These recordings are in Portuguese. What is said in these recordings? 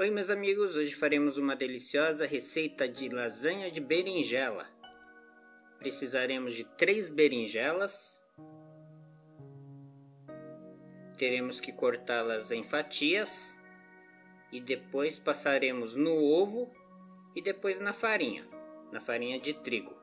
Oi meus amigos, hoje faremos uma deliciosa receita de lasanha de berinjela. Precisaremos de três berinjelas. Teremos que cortá-las em fatias e depois passaremos no ovo e depois na farinha, na farinha de trigo.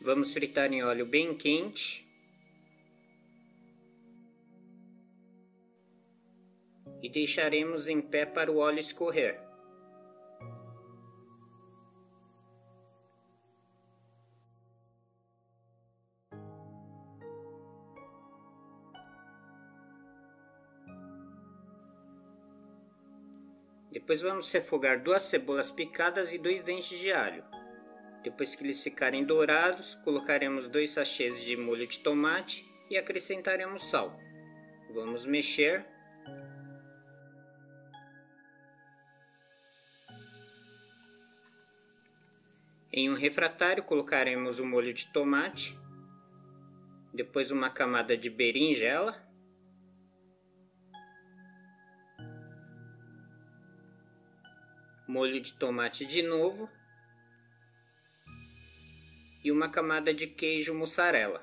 Vamos fritar em óleo bem quente. E deixaremos em pé para o óleo escorrer. Depois vamos refogar duas cebolas picadas e dois dentes de alho. Depois que eles ficarem dourados, colocaremos dois sachês de molho de tomate e acrescentaremos sal. Vamos mexer. Em um refratário colocaremos o molho de tomate, depois uma camada de berinjela, molho de tomate de novo e uma camada de queijo mussarela.